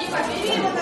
aqui com a gente.